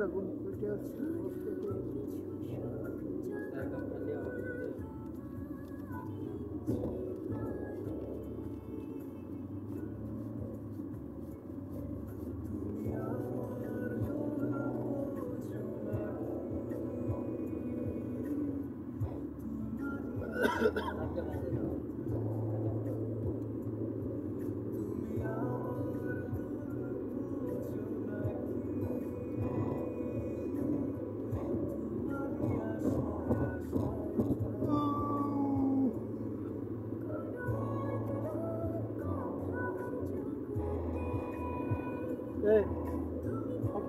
Raghu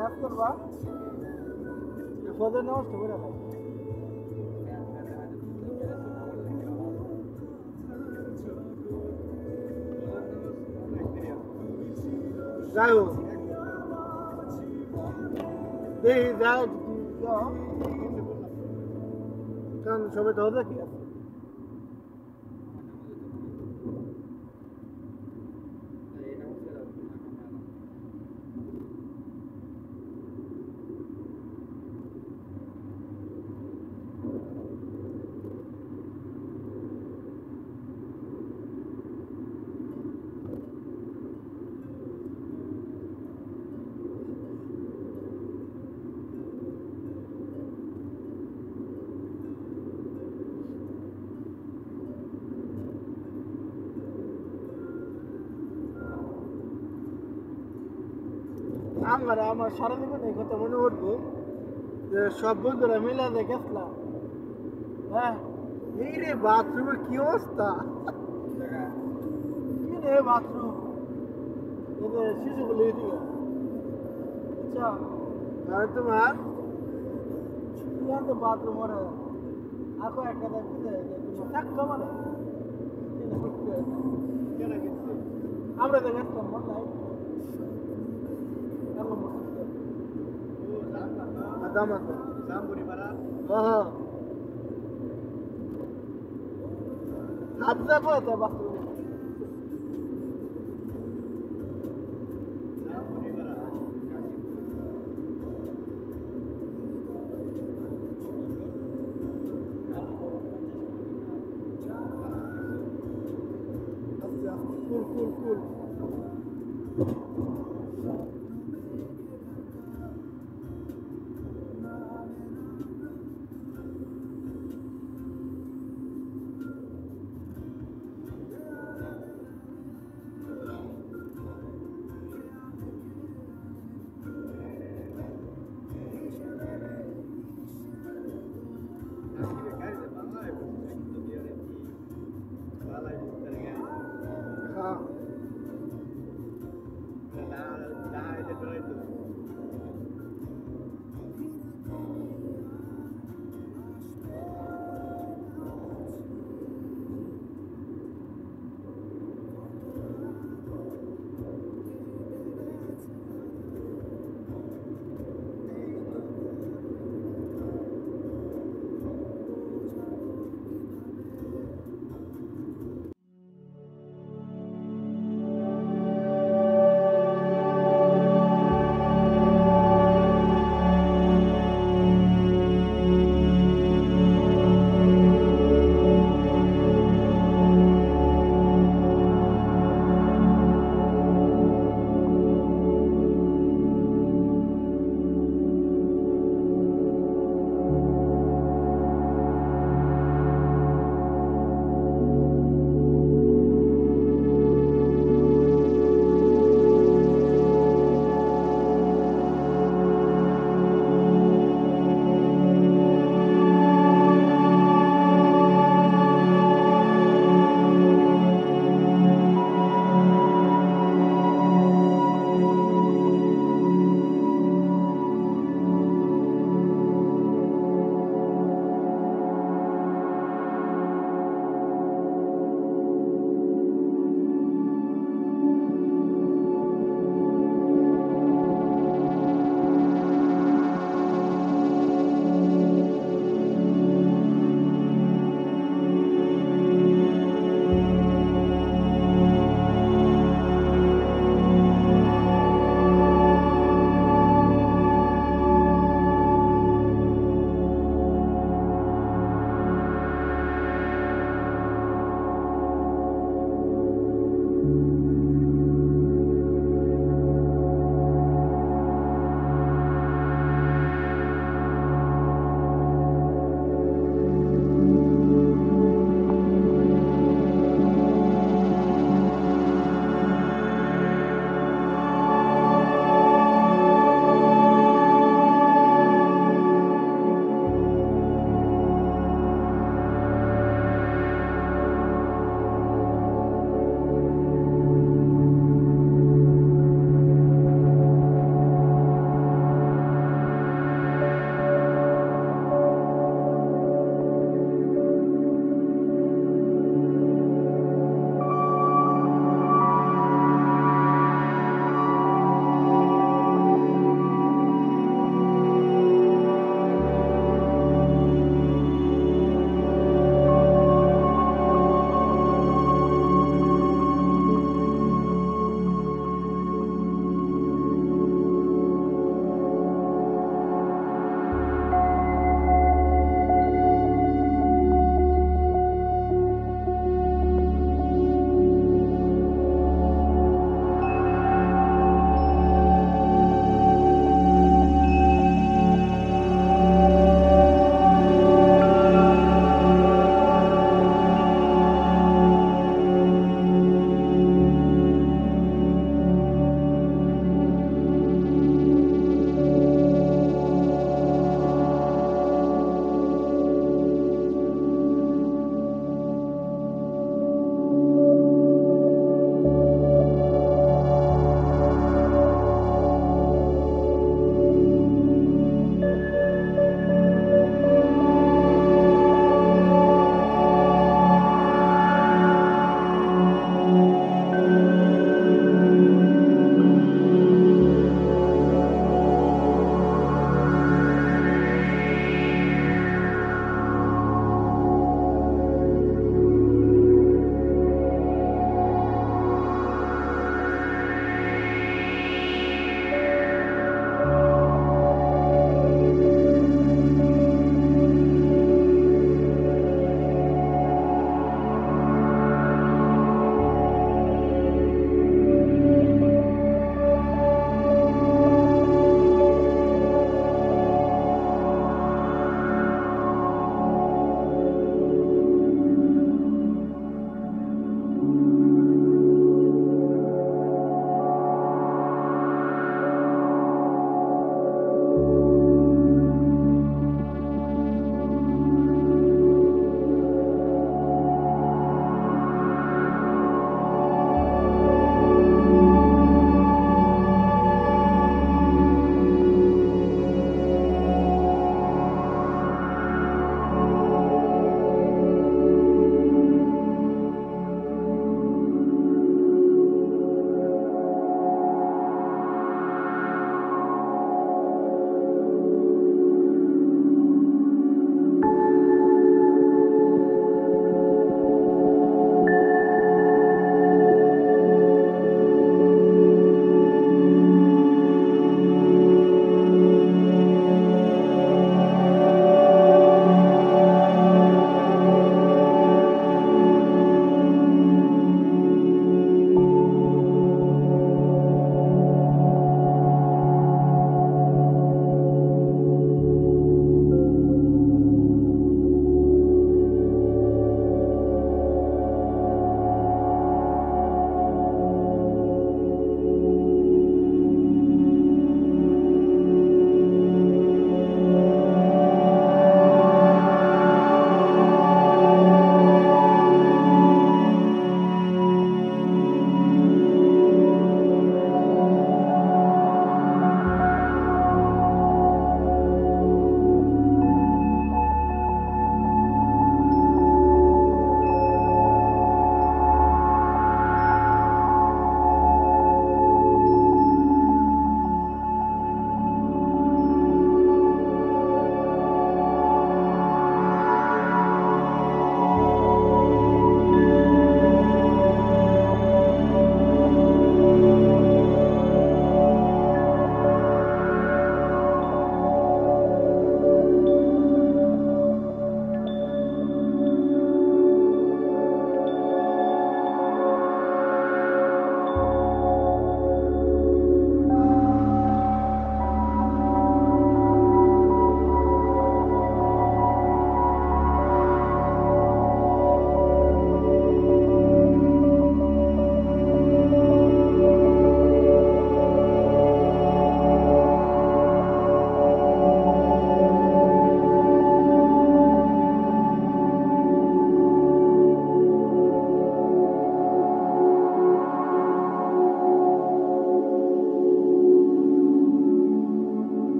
after va. Before the nose, where am I? Bravo. They আমার আমার সারা জীবন কথা মনে উঠবো যে সব বন্ধুরা মিলে যে গেছিলাম হ্যাঁ? এই রে বাথরুমের কি অবস্থা? কি রে বাথরুম? যে শিশুগুলো এদিকে। আচ্ছা আর তোমার? বাথরুম ওরে। আকো একটা দেখতে দে তোমার থাক তোমার আমরা গেছিলাম মনে নাই Adamat. Samburi para Oh. Hadza bathroom. Samburi para Cool, cool, cool.